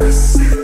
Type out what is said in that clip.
Yes.